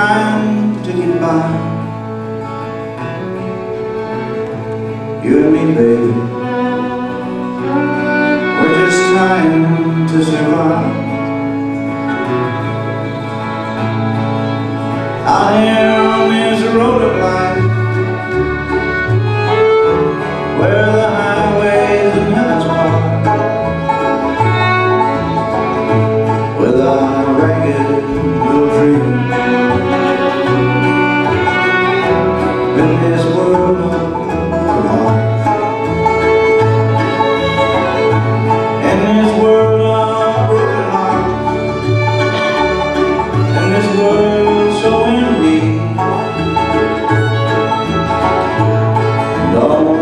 time to get by. You and me, baby. We're just trying to survive.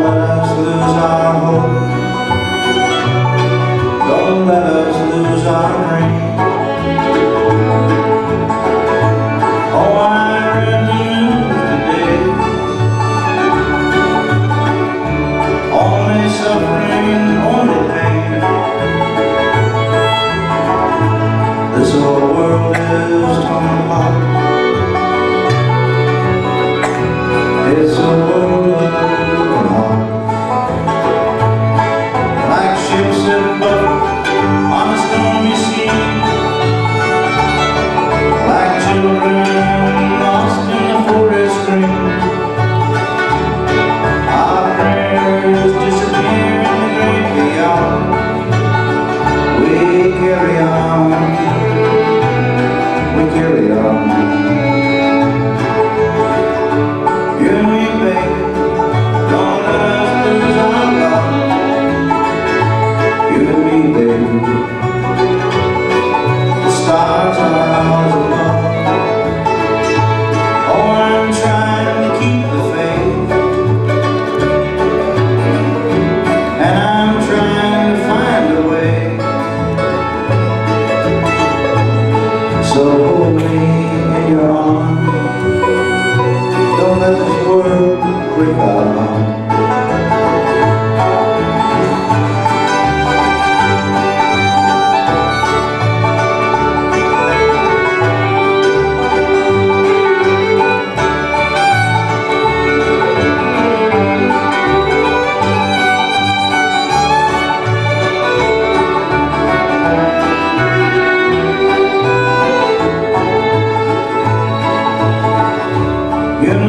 lives lose Give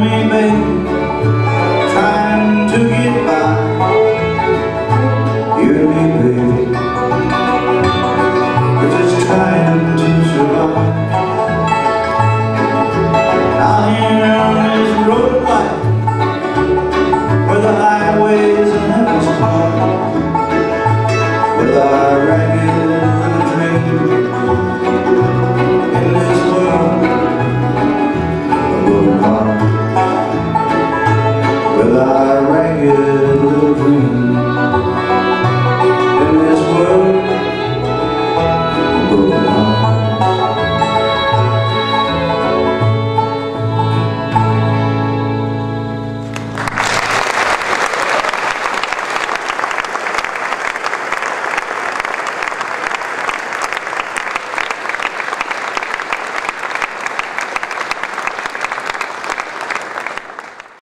me, baby. Well, I rang it.